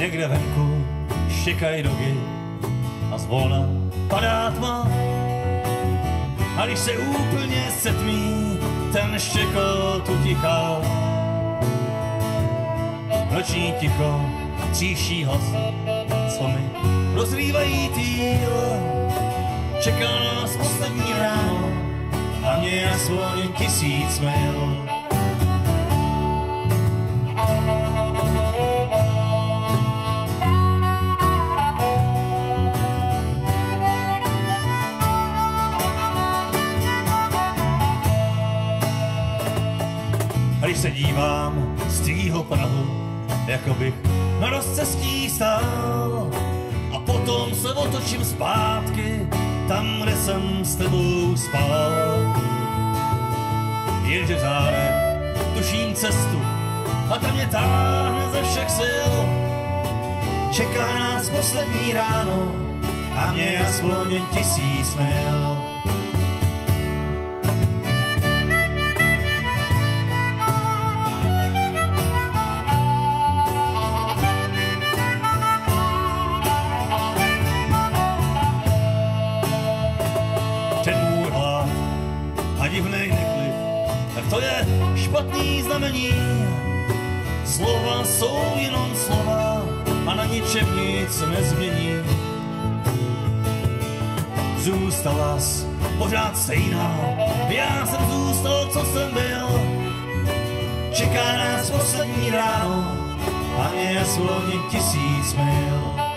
Někde venku štěkají dogy a zvolna padá tma. A když se úplně setmí, ten štěkot utichá. Noční ticho, tříší hlas, co mi rozrývají týl. Čeká nás poslední ráno a mě aspoň tisíc mil. Když se dívám z tvýho prahu, jako bych na rozcestí stál a potom se otočím zpátky, tam, kde jsem s tebou spal. Jenže zádech tuším cestu a tam mě táhne ze všech sil. Čeká nás poslední ráno a mě aspoň tisíc mil. Špatný znamení. Slova jsou jenom slova a na ničem nic nezmění. Zůstala jsi pořád stejná, já jsem zůstal, co jsem byl. Čeká nás poslední ráno a mě aspoň tisíc mil.